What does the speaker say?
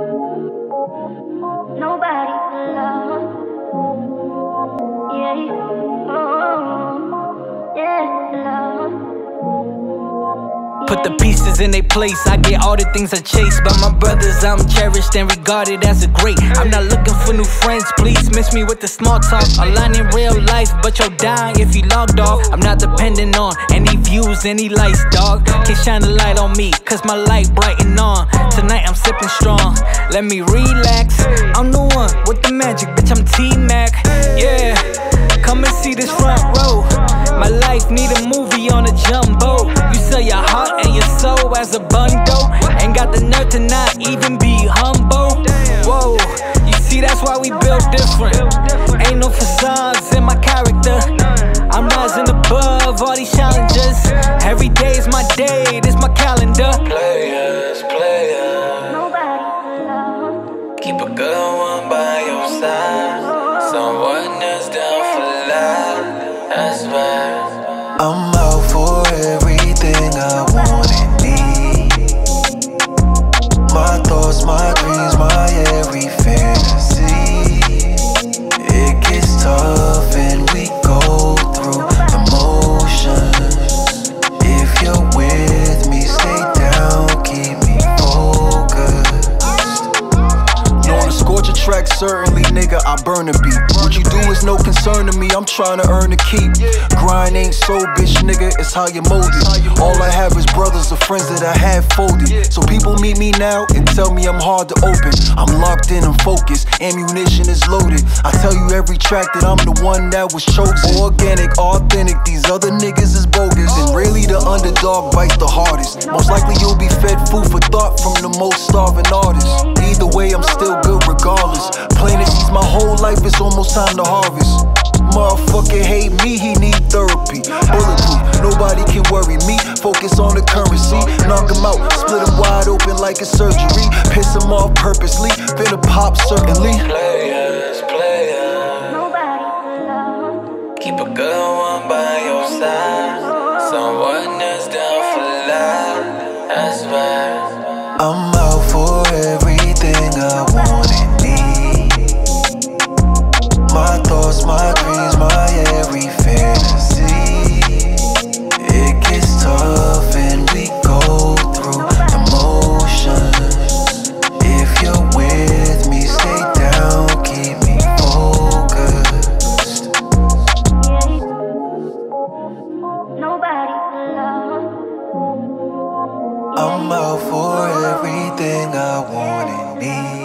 Yeah. Oh. Put the pieces in their place, I get all the things I chase. But my brothers, I'm cherished and regarded as a great. I'm not looking for new friends, please miss me with the small talk. In real life, but you're dying if you logged off. I'm not depending on any views, any lights, dog. Can't shine a light on me, cause my light brighten on. Let me relax. I'm the one with the magic, bitch, I'm T Mac. Yeah, come and see this front row. My life need a movie on a jumbo. You sell your heart and your soul as a bundle. Ain't got the nerve to not even I'm out for everything I want track, certainly, nigga, I burn a beat. What you do is no concern to me, I'm trying to earn a keep. Grind ain't so, bitch, nigga, it's how you mold. All I have is brothers or friends that I have folded. So people meet me now and tell me I'm hard to open. I'm locked in, I'm focused, ammunition is loaded. I tell you every track that I'm the one that was chosen. Organic, authentic, these other niggas is bogus. And really the underdog bites the hardest. Most likely you'll be fed food for thought from the most starving artists. Time to harvest. Motherfucker hate me, he need therapy. Bulletproof, nobody can worry me. Focus on the currency, knock him out, split him wide open like a surgery. Piss him off purposely, finna pop certainly. Players, players. Nobody love. Keep a good one by your side. Someone that's down for life. That's right. I'm out for everything I want for everything I want and need.